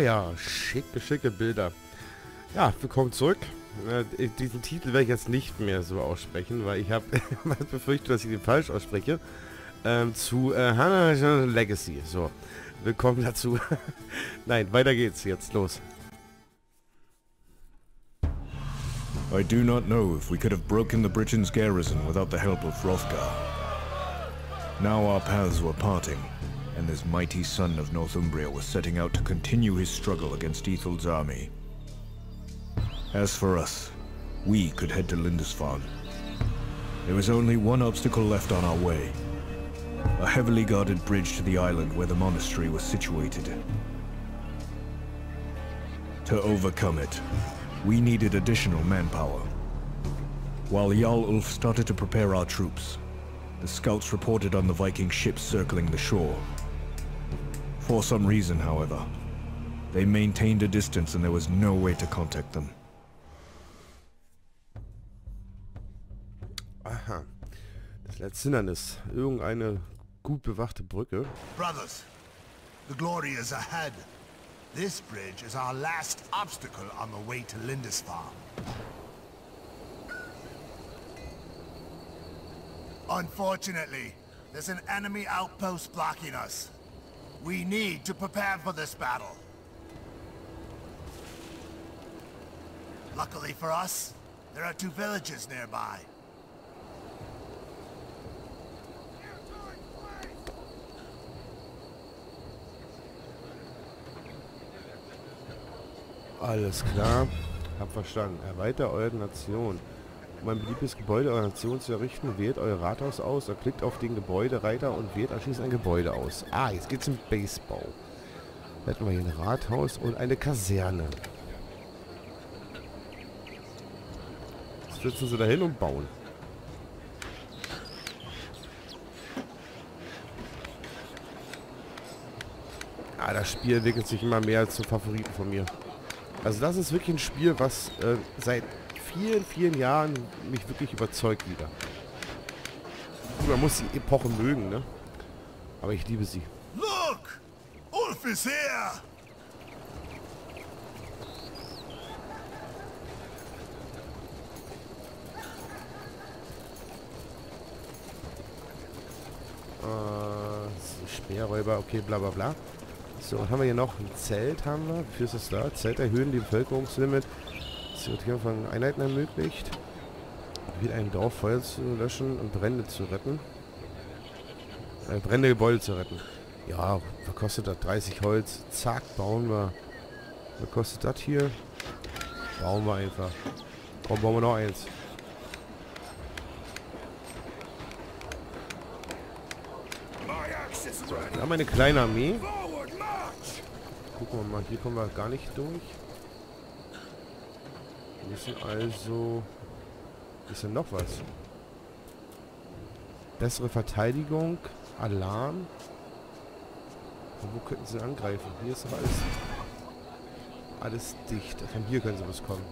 Ja, schicke, schicke Bilder. Ja, willkommen zurück. Äh, diesen Titel werde ich jetzt nicht mehr so aussprechen, weil ich habe befürchtet, dass ich den falsch ausspreche. Ähm, zu äh, Hana Legacy. So, willkommen dazu. Nein, weiter geht's jetzt. Los. I do not know if we could have broken the Britain's garrison without the help of Hrothgar. Now our paths were parting, and this mighty son of Northumbria was setting out to continue his struggle against Ethel's army. As for us, we could head to Lindisfarne. There was only one obstacle left on our way. A heavily guarded bridge to the island where the monastery was situated. To overcome it, we needed additional manpower. While Jarl Ulf started to prepare our troops, the scouts reported on the Viking ships circling the shore. For some reason, however, they maintained a distance and there was no way to contact them. Aha. Das letzte Hindernis. Irgendeine gut bewachte Brücke. Brothers, the glory is ahead. This bridge is our last obstacle on the way to Lindisfarne. Unfortunately, there's an enemy outpost blocking us. We need to prepare for this battle. Luckily for us, there are two villages nearby. Alles klar. Hab verstanden. Erweitert eure Nation. Um ein beliebtes Gebäude eurer Nation zu errichten, wählt euer Rathaus aus, klickt auf den Gebäudereiter und wählt anschließend ein Gebäude aus. Ah, jetzt geht's im Basebau. Hätten wir hier ein Rathaus und eine Kaserne. Jetzt sitzen sie dahin und bauen. Ah, das Spiel entwickelt sich immer mehr zum Favoriten von mir. Also das ist wirklich ein Spiel, was äh, seit vielen, vielen Jahren mich wirklich überzeugt wieder. Man muss die Epoche mögen, ne? Aber ich liebe sie. Look! Ulf is here! Äh, Speerräuber, okay, bla bla bla. So, was haben wir hier noch? Ein Zelt haben wir. Wofür ist das da? Zelt erhöhen die Bevölkerungslimit. Zertifizierung von Einheiten ermöglicht. Wieder ein Dorf Feuer zu löschen und Brände zu retten. Äh, brennende Gebäude zu retten. Ja, was kostet das? 30 Holz. Zack, bauen wir. Was kostet das hier? Bauen wir einfach. Komm, bauen wir noch eins. Wir haben eine kleine Armee. Gucken wir mal, hier kommen wir gar nicht durch. Müssen also... Ist denn noch was? Bessere Verteidigung. Alarm. Und wo könnten sie angreifen? Hier ist doch alles... Alles dicht. Von hier können sie was kommen.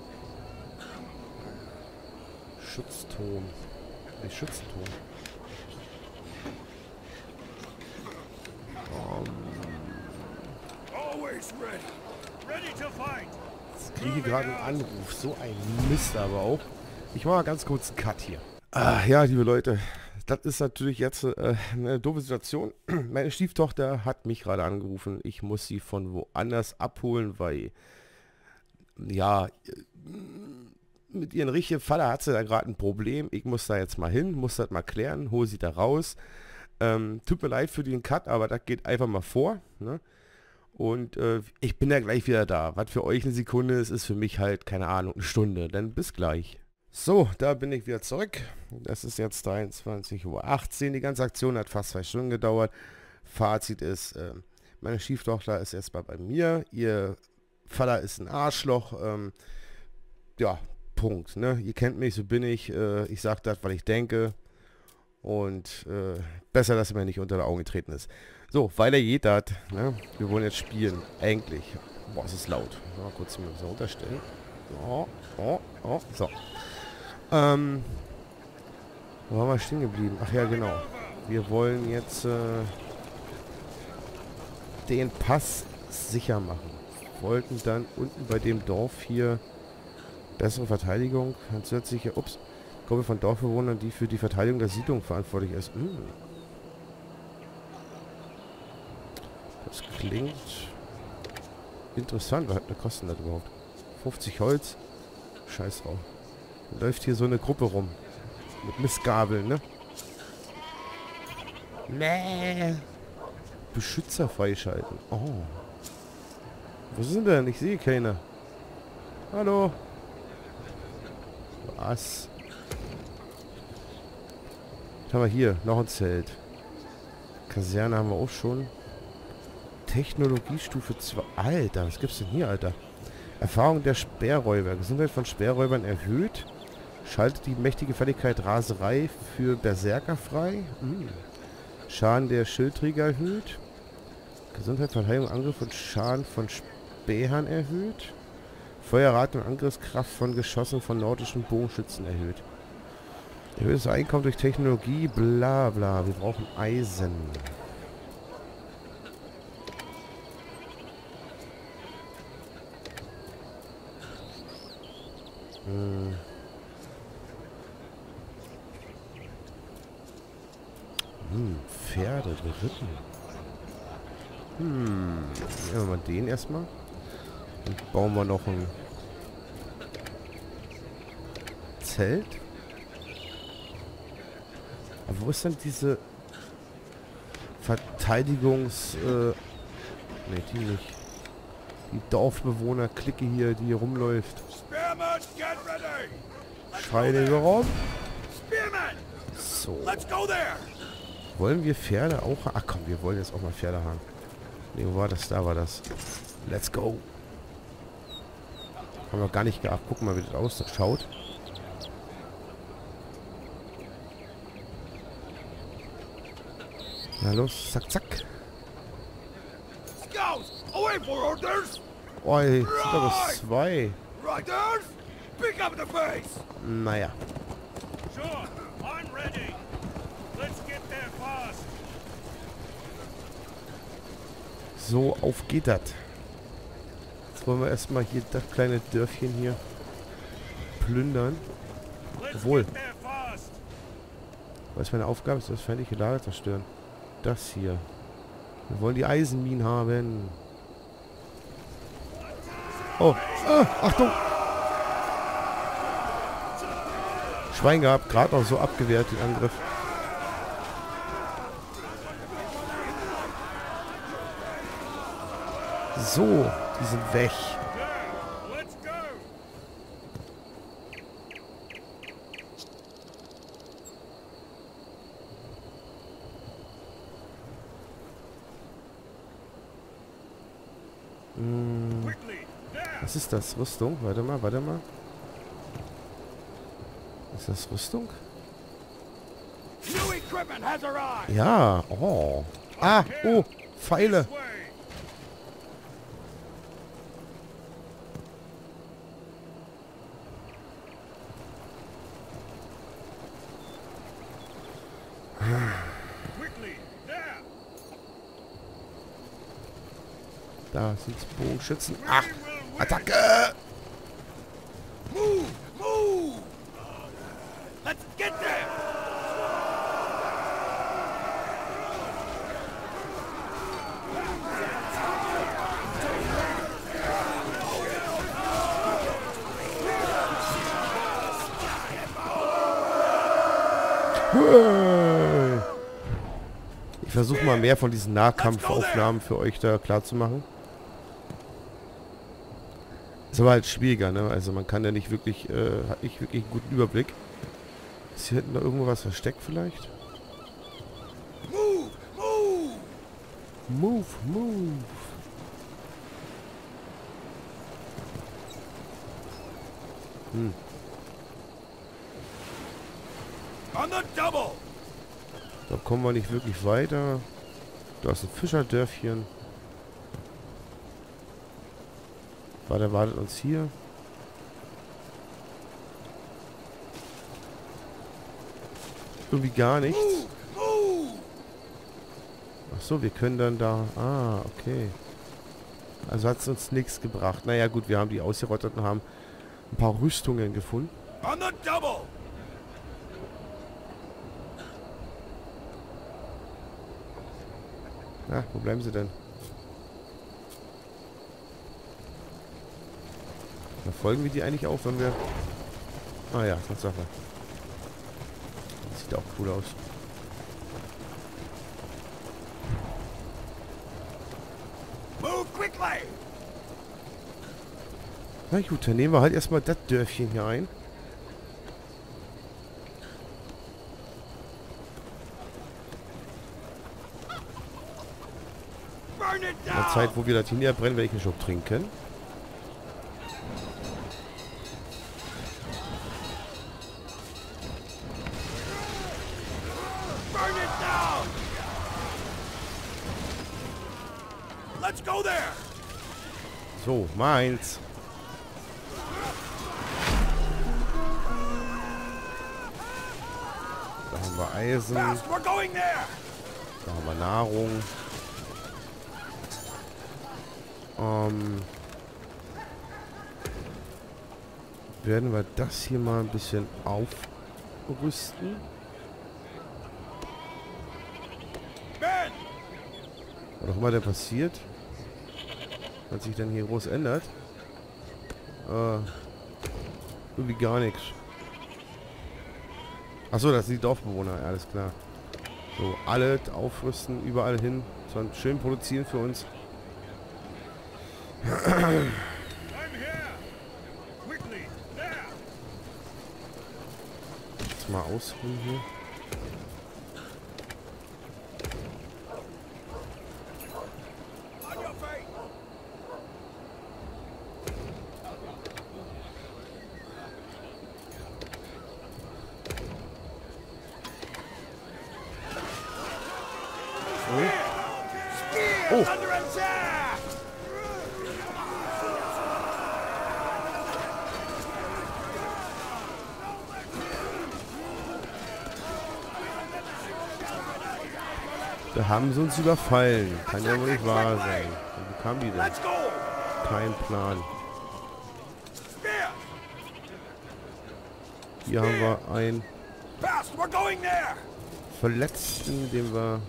Schutzturm. Ein Schützenturm. Ich gerade einen Anruf. So ein Mist aber auch. Ich mache mal ganz kurz einen Cut hier. Ah, ja, liebe Leute. Das ist natürlich jetzt äh, eine doofe Situation. Meine Stieftochter hat mich gerade angerufen. Ich muss sie von woanders abholen, weil ja, mit ihren richtigen Vater hat sie da gerade ein Problem. Ich muss da jetzt mal hin, muss das mal klären, hole sie da raus. Ähm, tut mir leid für den Cut, aber das geht einfach mal vor. Ne? Und äh, ich bin ja gleich wieder da. Was für euch eine Sekunde ist, ist für mich halt, keine Ahnung, eine Stunde. Dann bis gleich. So, da bin ich wieder zurück. Das ist jetzt 23.18 Uhr. Die ganze Aktion hat fast zwei Stunden gedauert. Fazit ist, äh, meine Stieftochter ist erstmal bei mir. Ihr Vater ist ein Arschloch. Ähm, ja, Punkt. Ne? Ihr kennt mich, so bin ich. Äh, ich sage das, weil ich denke. Und äh, besser, dass er mir nicht unter die Augen getreten ist. So, weiter geht das. Ne? Wir wollen jetzt spielen. Eigentlich. Boah, es ist laut. Mal kurz mal so runterstellen. Oh, oh, oh, so. Ähm, wo haben wir stehen geblieben? Ach ja, genau. Wir wollen jetzt äh, den Pass sicher machen. wollten dann unten bei dem Dorf hier bessere Verteidigung, ein zusätzlicher, ups, Gruppe von Dorfbewohnern, die für die Verteidigung der Siedlung verantwortlich ist. Hm. Das klingt interessant. Was hat eine Kosten das überhaupt? 50 Holz? Scheiß drauf. Läuft hier so eine Gruppe rum. Mit Missgabeln, ne? Nee. Beschützer freischalten. Oh. Wo sind denn? Ich sehe keine. Hallo. Was? Was haben wir hier? Noch ein Zelt. Kaserne haben wir auch schon. Technologiestufe 2. Alter, was gibt's denn hier, Alter? Erfahrung der Sperrräuber. Gesundheit von Sperrräubern erhöht. Schaltet die mächtige Fertigkeit Raserei für Berserker frei. Hm. Schaden der Schildträger erhöht. Gesundheit, Verteidigung, Angriff und Schaden von Spähern erhöht. Feuerrate und Angriffskraft von Geschossen von nordischen Bogenschützen erhöht. Erhöhtes Einkommen durch Technologie, bla bla. Wir brauchen Eisen. Hm. Hm, Pferde geritten. Hm, nehmen wir mal den erstmal. Und bauen wir noch ein Zelt. Aber wo ist denn diese Verteidigungs... Äh, ne, die nicht. Die Dorfbewohner-Clique hier, die hier rumläuft. Schweine Raum. So. Wollen wir Pferde auch... Ach komm, wir wollen jetzt auch mal Pferde haben. Ne, wo war das? Da war das. Let's go. Haben wir gar nicht gehabt. Gucken mal, wie das ausschaut. Na los, zack, zack. Oh, hier sind aber zwei. Naja. So, auf geht das. Jetzt wollen wir erstmal hier das kleine Dörfchen hier plündern. Obwohl. Was ist meine Aufgabe? Ist das feindliche Lager zerstören. Das hier. Wir wollen die Eisenminen haben. Oh. Ah, Achtung. Schwein gehabt. Gerade noch so abgewehrt, den Angriff. So, die sind weg. Hm. Was ist das? Rüstung? Warte mal, warte mal. Ist das Rüstung? Ja, oh. Ah, oh, Pfeile. Da sind Bogenschützen. Ach, Attacke! Move, move! Let's get there! Ich versuche mal mehr von diesen Nahkampfaufnahmen für euch da klar zu machen. Ist aber halt schwieriger, ne? Also man kann ja nicht wirklich, äh, hat nicht wirklich einen guten Überblick. Ist hier hinten noch irgendwo was versteckt vielleicht? Move, move! Move, move! Hm. On the double! Da kommen wir nicht wirklich weiter. Da ist ein Fischerdörfchen. Was erwartet uns hier? Irgendwie gar nichts. Ach so, wir können dann da... Ah, okay. Also hat es uns nichts gebracht. Naja gut, wir haben die ausgerottet und haben ein paar Rüstungen gefunden. On the double! Na, wo bleiben sie denn? Na, folgen wir die eigentlich auch, wenn wir... Ah ja, Tatsache. Sieht auch cool aus. Move quickly! Na gut, dann nehmen wir halt erstmal das Dörfchen hier ein. In der! Zeit, wo wir das hinher brennen, werde ich einen Schluck trinken. So, meins. Da haben wir Eisen, da Fast, we're going there! haben wir Nahrung. Ähm, werden wir das hier mal ein bisschen aufrüsten. Was auch immer da passiert. Was sich dann hier groß ändert. Äh, irgendwie gar nichts. Achso, das sind die Dorfbewohner, alles klar. So, alle aufrüsten, überall hin. Sondern schön produzieren für uns. Jetzt mal ausruhen hier. Haben sie uns überfallen. Kann ja wohl nicht wahr sein. Wo kamen die denn? Kein Plan. Hier haben wir einen! Verletzten, den wir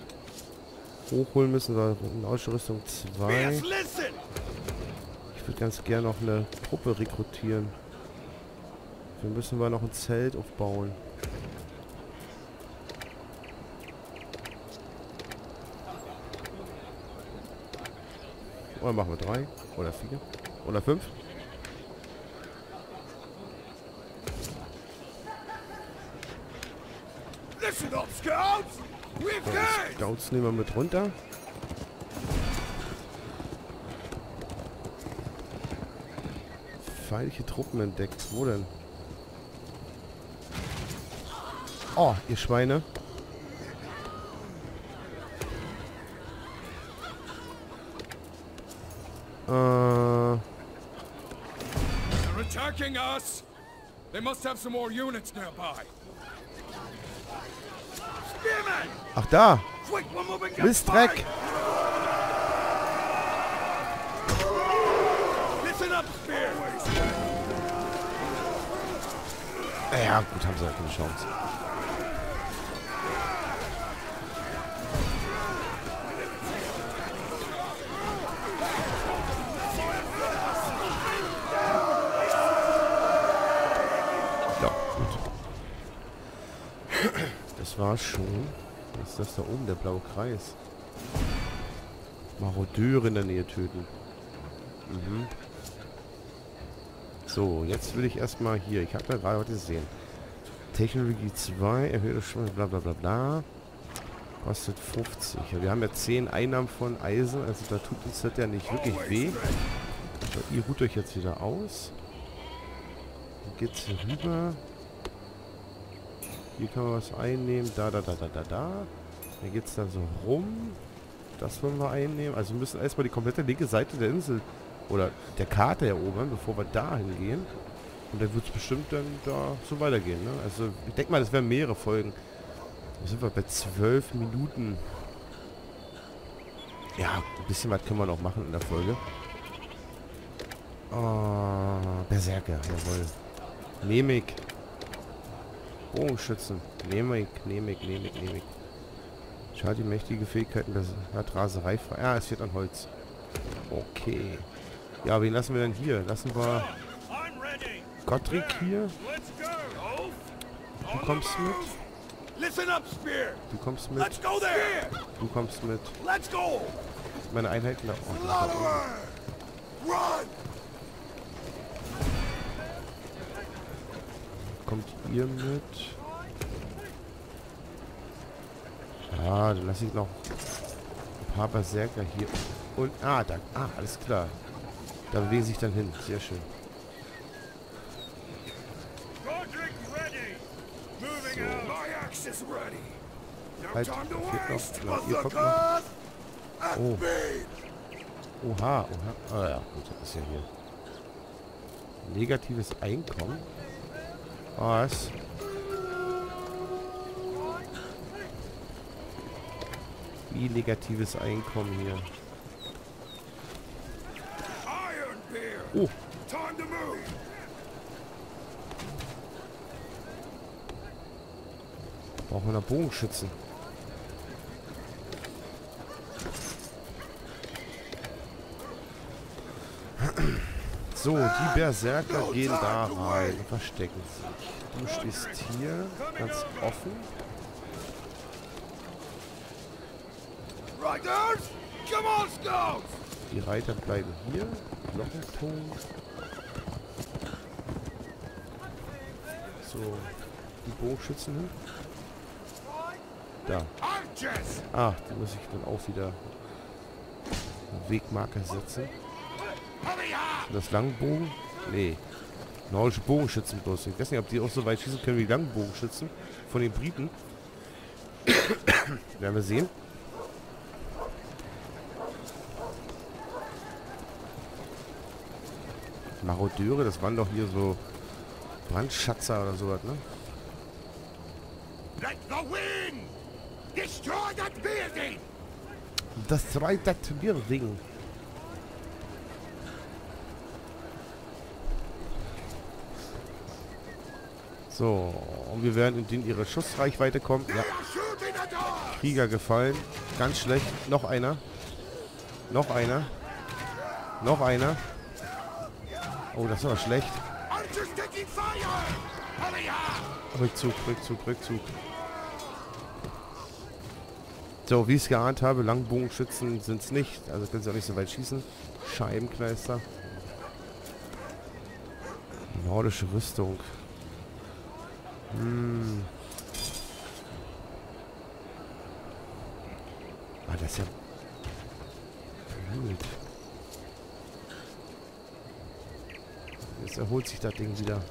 hochholen müssen. So, in Ausrüstung 2. Spears, listen! Ich würde ganz gerne noch eine Truppe rekrutieren. Wir müssen wir noch ein Zelt aufbauen. Oder machen wir drei? Oder vier? Oder fünf? So, Scouts nehmen wir mit runter. Feindliche Truppen entdeckt. Wo denn? Oh, ihr Schweine. Äh, They're attacking us! They must have some more units nearby. Spearman! ach da. Up, Spear! Ja, gut, haben sie ja keine Chance. War's schon. Was ist das da oben, der blaue Kreis? Marodeure in der Nähe töten. Mhm. So, jetzt will ich erstmal hier. Ich habe da gerade was gesehen. Technologie 2, erhöhte Schwung, bla bla bla bla. Kostet 50. Ja, wir haben ja 10 Einnahmen von Eisen, also da tut uns das ja nicht wirklich weh. So, ihr ruht euch jetzt wieder aus. Dann geht's hier rüber. Hier kann man was einnehmen. Da, da, da, da, da, da. Dann geht's da so rum. Das wollen wir einnehmen. Also wir müssen erstmal die komplette linke Seite der Insel oder der Karte erobern, bevor wir da hingehen. Und dann wird es bestimmt dann da so weitergehen. Ne? Also ich denke mal, das werden mehrere Folgen. Da sind wir bei zwölf Minuten. Ja, ein bisschen was können wir noch machen in der Folge. Oh, Berserker, jawohl. Nehme ich. Bogenschützen. Nehme ich, nehme ich, nehme ich, nehme ich. Schade, die mächtige Fähigkeiten, hat Raserei frei. Ah, es wird an Holz. Okay. Ja, wen lassen wir denn hier? Lassen wir Gottrick hier. Du kommst mit. Listen up, Spear. Du kommst mit. Let's go there. Du kommst mit. Let's go. Meine Einheiten da unten. Kommt ihr mit? Ja, dann lasse ich noch ein paar Berserker hier. Und, ah, da, ah, alles klar. Da bewegen sich dann hin. Sehr schön. Halt, fehlt noch. Na, ihr kommt noch. Oh. Oha, oha. Ah ja, gut, das ist ja hier. Negatives Einkommen. Was? Wie negatives Einkommen hier. Oh, brauchen wir noch Bogenschützen. So, die Berserker gehen da rein und verstecken sich. Du stehst hier ganz offen. Die Reiter bleiben hier. Glockenpunkt. So, die Bogenschützen. Da. Ah, die muss ich dann auch wieder Wegmarker setzen. Das Langbogen? Nee. Nordische Bogenschützen bloß. Ich weiß nicht, ob die auch so weit schießen können wie Langbogenschützen von den Briten. Werden wir sehen. Marodeure, das waren doch hier so Brandschatzer oder sowas, ne? Let the wind destroy that building. Das zweite Building. So, und wir werden in ihre Schussreichweite kommen. Ja. Krieger gefallen. Ganz schlecht. Noch einer. Noch einer. Noch einer. Oh, das war schlecht. Rückzug, Rückzug, Rückzug. So, wie ich es geahnt habe, Langbogenschützen sind es nicht. Also können sie auch nicht so weit schießen. Scheibenkleister. Nordische Rüstung. Hm. Ah, das ist ja... Gut. Jetzt erholt sich das Ding wieder.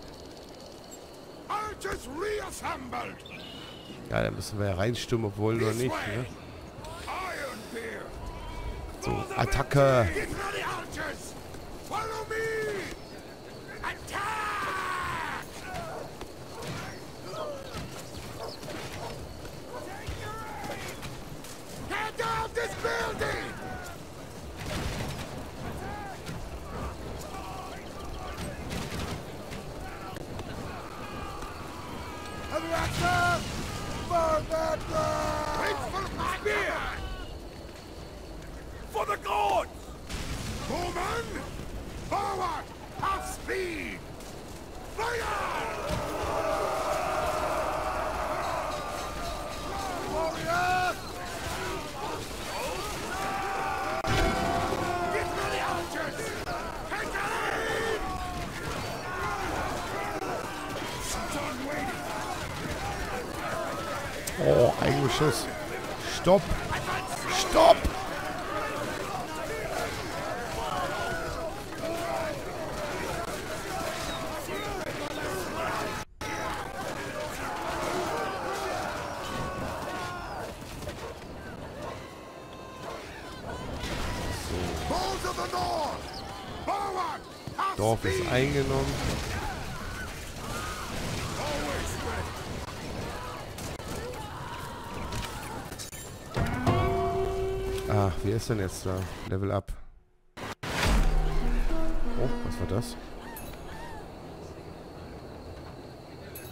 Reassembled. Ja, da müssen wir ja reinstürmen, ob wir wollen oder nicht. Ne? So, Attacke! Eigenschuss. Stopp! Stopp! Half Dorf ist eingenommen. Wer ist denn jetzt da? Level up. Oh, was war das?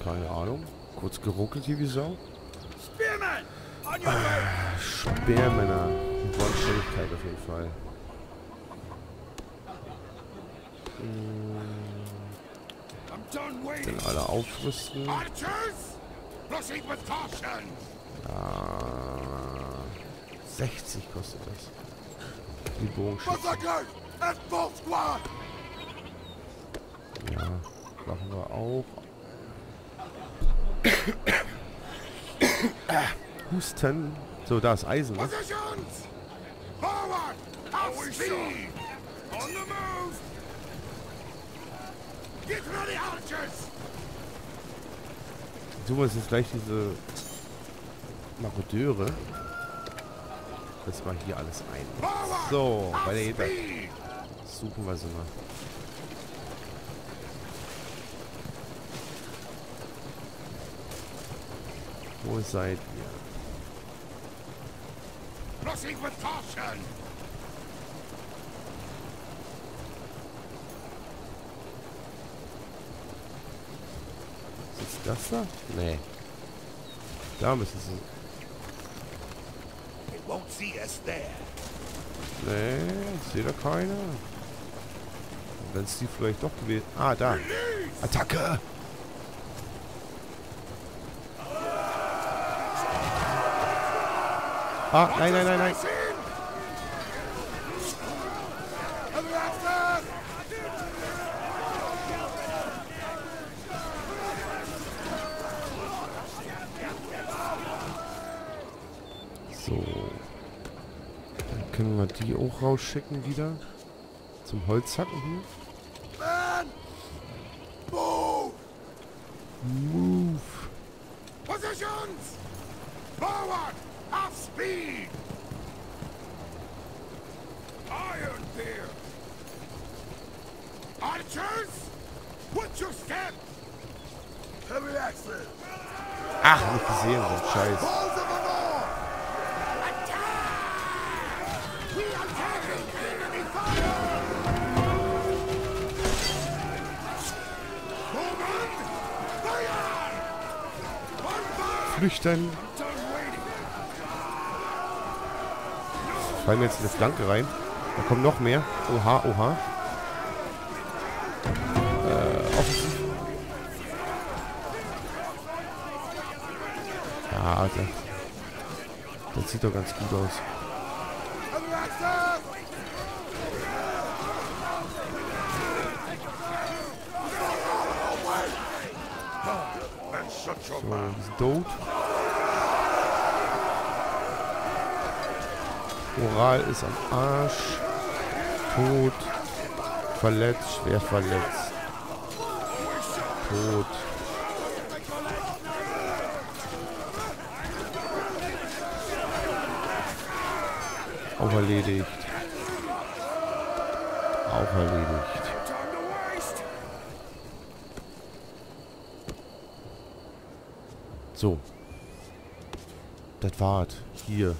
Keine Ahnung. Kurz geruckelt hier wie Sau. Spearman! Speermänner. Wohlständigkeit auf jeden Fall. Den waiting. alle aufrüsten. Archers! 60 kostet das. Die squad! Ja, machen wir auch. Husten. So, da ist Eisen, ne? Positions! Forward! Half speed! On the move! Get ready, archers! Tun wir uns jetzt gleich diese Marodeure. Das mal hier alles ein. So, bei der speed! Suchen wir sie mal. Wo seid ihr? Proceed with caution! Ist das da? Nee. Da müssen sie. They won't see us there. Nee, ich sehe da keine. Wenn es die vielleicht doch gewesen. Ah, da. Attacke! Ah, nein, nein, nein, nein. Wir die auch rausschicken wieder. Zum Holzhacken hier. Man! Move! Move. Positions! Forward! Half speed! Iron Bear! Archers! What's your step? Heavy axes! Ach, nicht gesehen, so ein Scheiß. Flüchten. Fallen wir jetzt in die Flanke rein. Da kommen noch mehr. Oha, oha. Äh, offensiv. Ja, das, das sieht doch ganz gut aus. Heavy axes! And shut your So, sind tot. Moral ist am Arsch. Tot. Verletzt, schwer verletzt. Tot. Auch erledigt. Auch erledigt. So. Das war's. Hier.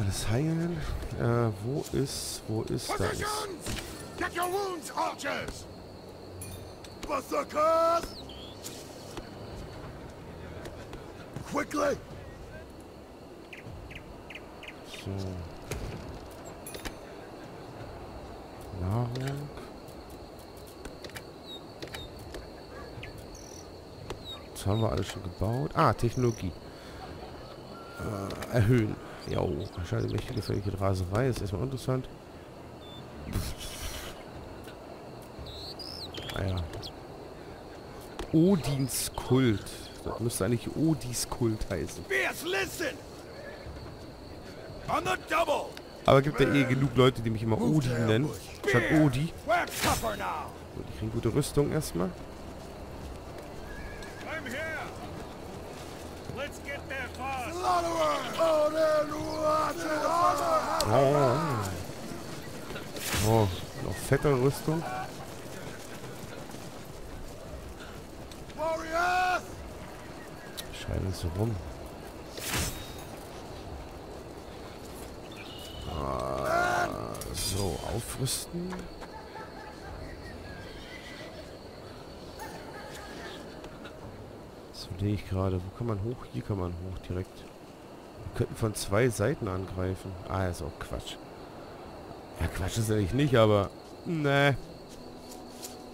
Alles heilen. Äh, wo ist, wo ist das? Get your wounds, archers! Berserkers! Quickly! So. Nahrung. Das haben wir alles schon gebaut. Ah, Technologie. Äh, erhöhen. Ja, wahrscheinlich mächtige gefährliche Raserei. Ist erstmal interessant. Ah ja. Odins Kult. Das müsste eigentlich Odis Kult heißen. Aber gibt ja eh genug Leute, die mich immer Odin nennen. Statt Odi. So, die kriegen gute Rüstung erstmal. I'm here! Let's get there fast! Oh. oh, noch fette Rüstung. Scheiße so rum. Ah. aufrüsten. Sehe ich gerade. Wo kann man hoch? Hier kann man hoch direkt. Wir könnten von zwei Seiten angreifen. Ah, ist auch Quatsch. Ja, Quatsch ist eigentlich nicht, aber... Ne.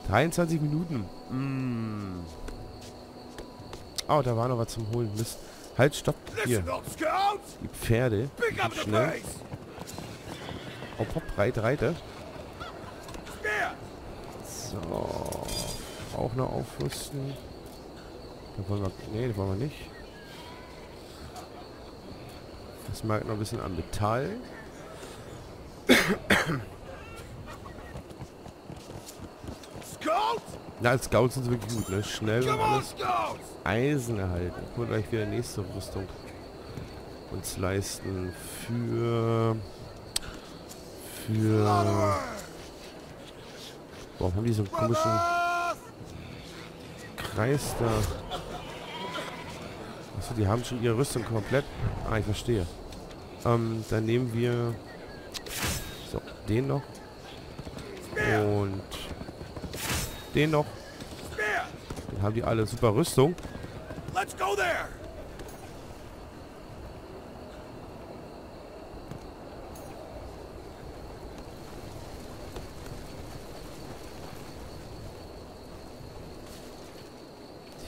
23 Minuten. Mm. Oh, da war noch was zum Holen. Mist. Halt, stopp. Hier. Die Pferde. Schnell. Hopp, hopp, reite, reite. So. Auch noch aufrüsten. Da wollen wir... Nee, das wollen wir nicht. Das mag noch ein bisschen an Metall. Scouts! Na, als Scouts sind sie wirklich gut, ne? Schnell und alles. Eisen erhalten. Wir gleich wieder nächste Rüstung uns leisten. Für... Für... Warum haben die so einen komischen Kreis da? Achso, die haben schon ihre Rüstung komplett. Ah, ich verstehe. Ähm, dann nehmen wir... So, den noch. Und... Den noch. Dann haben die alle super Rüstung. Let's go there!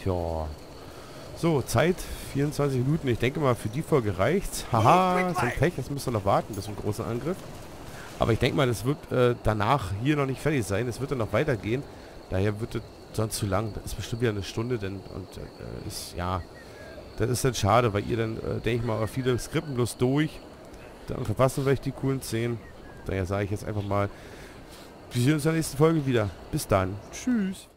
Tja. So, Zeit 24 Minuten. Ich denke mal, für die Folge reicht's. Haha, so ein Pech. Das müsst ihr noch warten bis zum großen Angriff. Aber ich denke mal, das wird äh, danach hier noch nicht fertig sein. Es wird dann noch weitergehen. Daher wird es sonst zu lang. Das ist bestimmt wieder eine Stunde denn und äh, ist, ja, das ist dann schade, weil ihr dann, äh, denke ich mal, viele Skrippen bloß durch. Dann verpassen wir vielleicht die coolen Szenen. Daher sage ich jetzt einfach mal, wir sehen uns in der nächsten Folge wieder. Bis dann. Tschüss.